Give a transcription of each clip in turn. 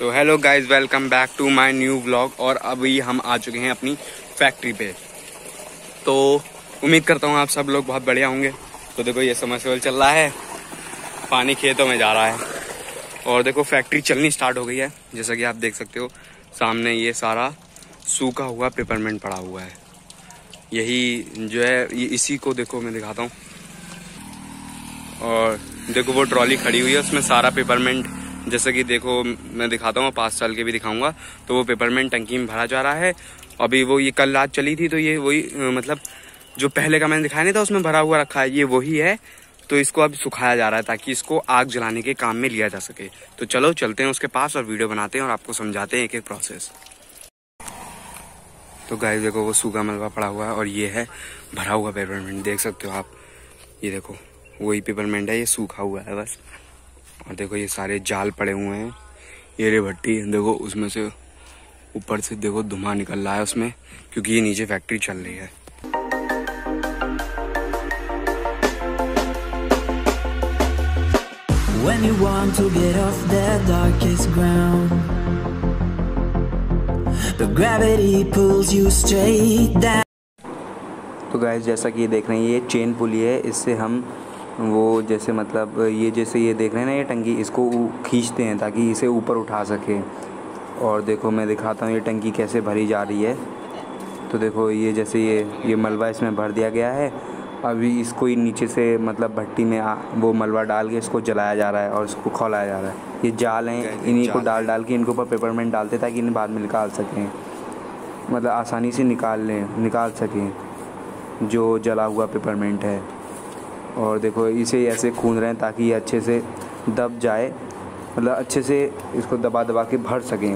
तो hello guys welcome back to my new vlog और अभी हम आ चुके हैं अपनी फैक्ट्री पे। तो उम्मीद करता हूँ आप सब लोग बहुत बढ़िया होंगे। तो देखो ये समरसेबल चल रहा है। पानी खेतों में जा रहा है। और देखो फैक्ट्री चलनी स्टार्ट हो गई है। जैसा कि आप देख सकते हो, सामने ये सारा सूखा हुआ पेपरमेंट पड़ा हुआ है। यही जो है, ये इसी को देखो मैं दिखाता हूँ। और देखो वो ट्रॉली खड़ी हुई है, उसमें सारा पेपरमेंट जैसे कि देखो, मैं दिखाता हूँ, पाँच साल के भी दिखाऊँगा तो वो पेपरमेंट टंकी में भरा जा रहा है। अभी वो ये कल रात चली थी तो ये वही मतलब जो पहले का मैंने दिखाया नहीं था, उसमें भरा हुआ रखा है, ये वही है। तो इसको अब सुखाया जा रहा है, ताकि इसको आग जलाने के काम में लिया जा सके। तो चलो, चलते हैं उसके पास और वीडियो बनाते हैं और आपको समझाते हैं एक एक प्रोसेस तो गाय देखो, वो सूखा मलबा पड़ा हुआ है और ये है भरा हुआ पेपरमेंट देख सकते हो आप। ये देखो, वही पेपरमेंट है, ये सूखा हुआ है, बस। और देखो ये सारे जाल पड़े हुए हैं। ये रे भट्टी देखो उसमें से ऊपर से देखो धुआँ निकल रहा है उसमें क्योंकि ये नीचे फैक्ट्री चल रही है। When you want to get off the darkest ground But gravity pulls you straight down. तो गाइस जैसा कि ये देख रहे हैं ये चेन पुली है। इससे हम वो जैसे मतलब ये जैसे ये देख रहे हैं ना ये टंकी इसको खींचते हैं ताकि इसे ऊपर उठा सके। और देखो मैं दिखाता हूँ ये टंकी कैसे भरी जा रही है। तो देखो ये जैसे ये ये मलबा इसमें भर दिया गया है। अभी इसको ही नीचे से मतलब भट्टी में आ, वो मलबा डाल के इसको जलाया जा रहा है और इसको खोलाया जा रहा है। ये जाल हैं इन्हीं को डाल डाल के इनके ऊपर पेपरमेंट डालते हैं ताकि इन्हें बाद में निकाल सकें। मतलब आसानी से निकाल लें निकाल सकें जो जला हुआ पेपरमेंट है। और देखो, इसे ऐसे खून रहे हैं ताकि ये अच्छे से दब जाए मतलब अच्छे से इसको दबा दबा के भर सकें।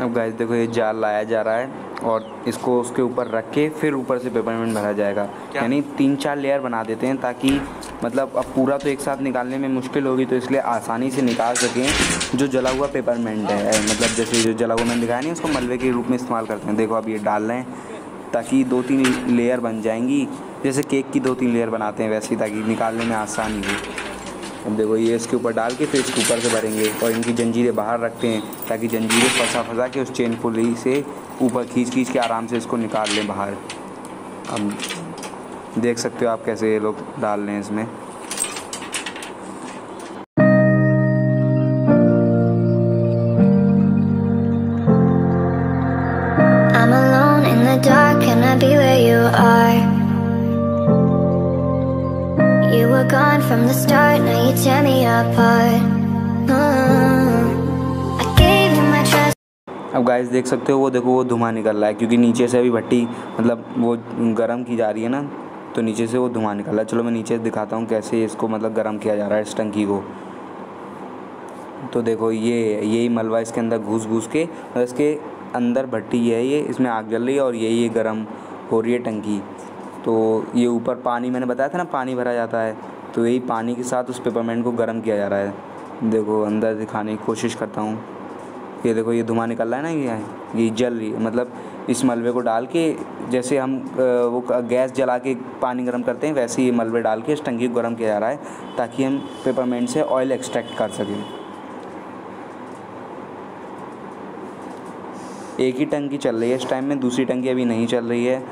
अब गाइस देखो ये जाल लाया जा रहा है और इसको उसके ऊपर रख के फिर ऊपर से पेपरमेंट भरा जाएगा। यानी तीन चार लेयर बना देते हैं ताकि मतलब अब पूरा तो एक साथ निकालने में मुश्किल होगी तो इसलिए आसानी से निकाल सकें जो जला हुआ पेपरमेंट है मतलब जैसे जो जला हुआ मैंने दिखाया नहीं उसको मलबे के रूप में इस्तेमाल करते हैं। देखो अब ये डाल रहे हैं ताकि दो तीन लेयर बन जाएँगी। जैसे केक की दो तीन लेयर बनाते हैं वैसे ही ताकि निकालने में आसानी हो। अब देखो ये इसके ऊपर डाल के फिर इसके ऊपर से भरेंगे और इनकी जंजीरें बाहर रखते हैं ताकि जंजीरें फंसा फंसा के उस चेन पुली से ऊपर खींच खींच के आराम से इसको निकाल लें बाहर। अब देख सकते हो आप कैसे ये लोग डाल रहे हैं इसमें। From the start, now you tear me apart. Uh, अब गाइस देख सकते हो वो देखो वो धुआँ निकल रहा है क्योंकि नीचे से अभी भट्टी मतलब वो गर्म की जा रही है ना तो नीचे से वो धुआँ निकल रहा है। चलो मैं नीचे दिखाता हूँ कैसे इसको मतलब गर्म किया जा रहा है इस टंकी को। तो देखो ये यही मलबा इसके अंदर घुस घुस के और इसके अंदर भट्टी है ये इसमें आग जल रही है और यही ये गर्म हो रही है टंकी। तो ये ऊपर पानी मैंने बताया था ना पानी भरा जाता है। तो यही पानी के साथ उस पेपरमेंट को गर्म किया जा रहा है। देखो, अंदर दिखाने की कोशिश करता हूँ। ये देखो, ये धुआँ निकल रहा है ना ये ये जल रही है। मतलब इस मलबे को डाल के जैसे हम वो गैस जला के पानी गर्म करते हैं, वैसे ही मलबे डाल के इस टंकी को गर्म किया जा रहा है, ताकि हम पेपरमेंट से ऑयल एक्सट्रैक्ट कर सकें। एक ही टंकी चल रही है इस टाइम में, दूसरी टंकी अभी नहीं चल रही है।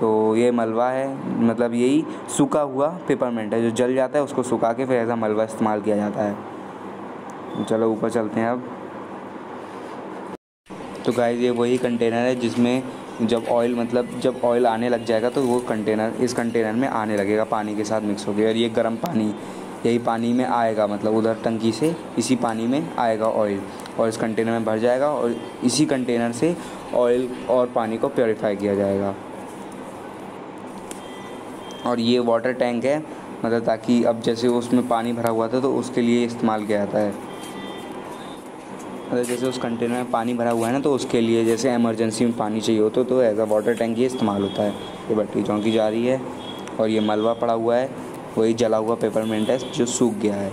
तो ये मलवा है मतलब यही सूखा हुआ पेपरमेंट है, जो जल जाता है उसको सुखा के फिर ऐसा मलवा इस्तेमाल किया जाता है। चलो ऊपर चलते हैं अब। तो गाइस ये वही कंटेनर है जिसमें जब ऑयल मतलब जब ऑयल आने लग जाएगा तो वो कंटेनर इस कंटेनर में आने लगेगा, पानी के साथ मिक्स हो गया और ये गर्म पानी, यही पानी में आएगा मतलब उधर टंकी से इसी पानी में आएगा ऑयल और इस कंटेनर में भर जाएगा और इसी कंटेनर से ऑयल और पानी को प्योरीफाई किया जाएगा। और ये वाटर टैंक है मतलब ताकि अब जैसे उसमें पानी भरा हुआ था तो उसके लिए इस्तेमाल किया जाता है। मतलब जैसे उस कंटेनर में पानी भरा हुआ है ना तो उसके लिए जैसे एमरजेंसी में पानी चाहिए हो तो एज अ वाटर टैंक ये इस्तेमाल होता है। ये बैटरी चौंकी जा रही है और ये मलबा पड़ा हुआ है, वही जला हुआ पेपरमेंट है जो सूख गया है।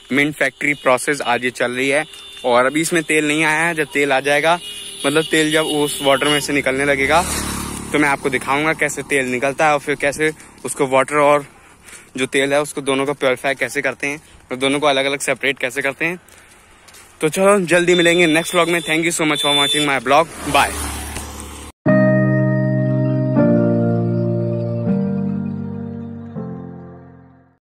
मिंट फैक्ट्री प्रोसेस आज ये चल रही है और अभी इसमें तेल नहीं आया है। जब तेल आ जाएगा मतलब तेल जब उस वाटर में से निकलने लगेगा तो मैं आपको दिखाऊँगा कैसे तेल निकलता है और फिर कैसे उसको वाटर और जो तेल है उसको दोनों को प्योरीफाई कैसे करते हैं और दोनों को अलग अलग सेपरेट कैसे करते हैं। तो चलो, जल्दी मिलेंगे नेक्स्ट ब्लॉग में। Thank you so much for watching my blog bye